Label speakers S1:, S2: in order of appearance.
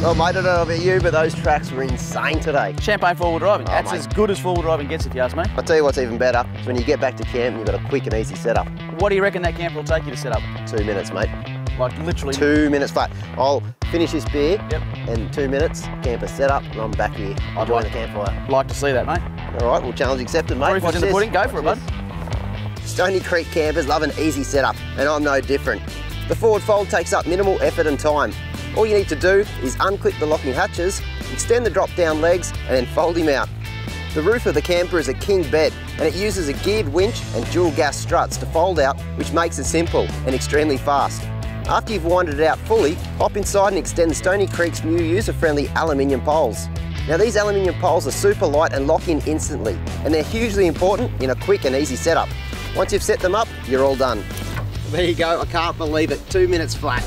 S1: Well, mate, I don't know about you, but those tracks were insane today.
S2: Champagne four-wheel driving.
S1: Oh,
S2: That's
S1: mate.
S2: as good as four-wheel driving gets, if you ask me.
S1: I'll tell you what's even better is when you get back to camp you've got a quick and easy setup.
S2: What do you reckon that camper will take you to set up?
S1: Two minutes, mate.
S2: Like literally.
S1: Two minutes flat. I'll finish this beer
S2: Yep.
S1: and two minutes, camper set up, and I'm back here
S2: I'd
S1: enjoying
S2: like-
S1: the campfire.
S2: Like to see that, mate.
S1: All right, well, challenge accepted, mate.
S2: Proof is
S1: Watch
S2: in the pudding. Go for it, bud.
S1: Stoney Creek campers love an easy setup, and I'm no different. The forward fold takes up minimal effort and time. All you need to do is unclip the locking hatches, extend the drop-down legs, and then fold him out. The roof of the camper is a king bed, and it uses a geared winch and dual gas struts to fold out, which makes it simple and extremely fast. After you've winded it out fully, hop inside and extend Stoney Creek's new user-friendly aluminium poles. Now these aluminium poles are super light and lock in instantly, and they're hugely important in a quick and easy setup. Once you've set them up, you're all done. There you go, I can't believe it, two minutes flat.